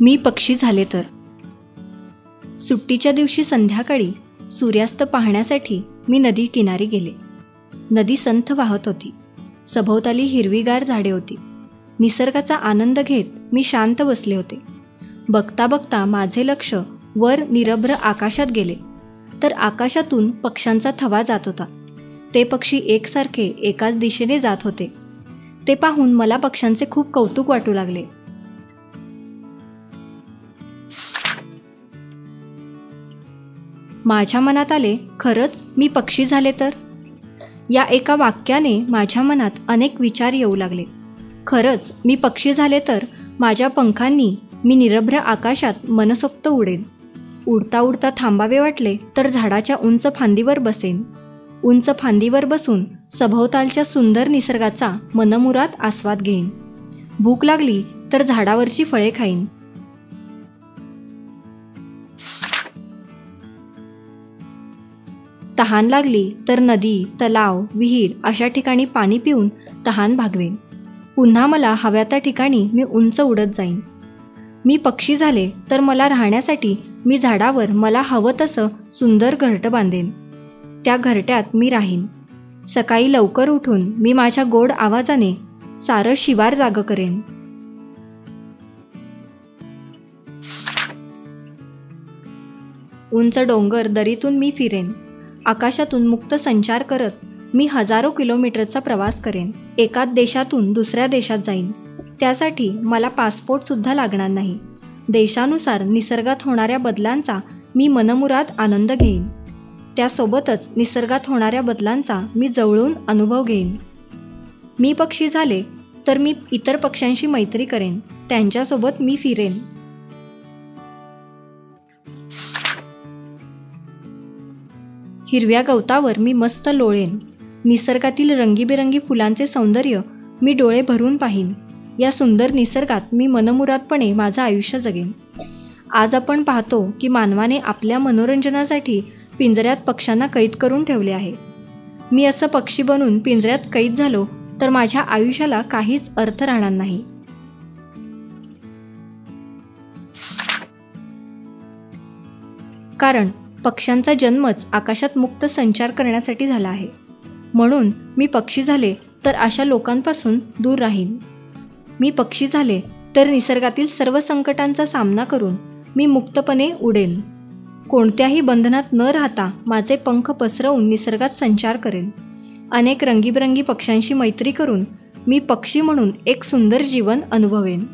मी पक्षी झाले तर. सुट्टीच्या दिवशी संध्याकाळी सूर्यास्त पाहण्यासाठी मी नदी किनारी गेले. नदी संथ वाहत होती. सभोवताली हिरवीगार झाडे होती. निसर्गाचा आनंद घेत मी शांत बसले होते. बघता बघता माझे लक्ष वर निरभ्र आकाशात गेले. तर आकाशातून पक्ष्यांचा थवा जात होता. ते पक्षी एकसारखे एकाच दिशेने जात होते. ते पाहून मला पक्ष्यांचे खूप कौतुक वाटू लागले. माझ्या मनात आले खरंच मी पक्षी झाले तर? या एका वाक्याने माझ्या मनात अनेक विचार येऊ लागले. खरंच मी पक्षी झाले तर माझ्या पंखांनी मी निरभ्र आकाशात मनसोक्त उडेन. उडता उडता थांबावे वाटले तर झाडाच्या उंच फांदीवर बसेन. उंच फांदीवर बसून सभोवतालच्या सुंदर निसर्गाचा मनमुरात आस्वाद घेईन. भूक लागली तर झाडावरची फळे खाईन. तहान लागली तर नदी तलाव विहीर अशा ठिकाणी पाणी पिऊन तहान भागवेन. पुन्हा मला हव्या त्या ठिकाणी मी उंच उडत जाईन. मी पक्षी झाले तर मला राहण्यासाठी मी झाडावर मला हवं तसं सुंदर घरटं बांधेन. त्या घरट्यात मी राहीन. सकाळी लवकर उठून मी माझ्या गोड आवाजाने सारं शिवार जाग करेन. उंच डोंगर दरीतून मी फिरेन. आकाशातून मुक्त संचार करत मी हजारो किलोमीटरचा प्रवास करेन. एकाच देशातून दुसऱ्या देशात जाईन. त्यासाठी मला पासपोर्टसुद्धा लागणार नाही. देशानुसार निसर्गात होणाऱ्या बदलांचा मी मनमुराद आनंद घेईन. त्यासोबतच निसर्गात होणाऱ्या बदलांचा मी जवळून अनुभव घेईन. मी पक्षी झाले तर मी इतर पक्ष्यांशी मैत्री करेन. त्यांच्यासोबत मी फिरेन. हिरव्या गवतावर मी मस्त लोळेन. निसर्गातील रंगीबेरंगी फुलांचे सौंदर्य मी डोळे भरून पाहीन. या सुंदर निसर्गात मी मनमुरादपणे माझं आयुष्य जगेन. आज आपण पाहतो की मानवाने आपल्या मनोरंजनासाठी पिंजऱ्यात पक्ष्यांना कैद करून ठेवले आहे. मी असं पक्षी बनून पिंजऱ्यात कैद झालो तर माझ्या आयुष्याला काहीच अर्थ राहणार नाही. कारण पक्ष्यांचा जन्मच आकाशात मुक्त संचार करण्यासाठी झाला आहे. म्हणून मी पक्षी झाले तर अशा लोकांपासून दूर राहीन. मी पक्षी झाले तर निसर्गातील सर्व संकटांचा सामना करून मी मुक्तपणे उडेन. कोणत्याही बंधनात न राहता माझे पंख पसरवून निसर्गात संचार करेन. अनेक रंगीबरंगी पक्ष्यांशी मैत्री करून मी पक्षी म्हणून एक सुंदर जीवन अनुभवेन.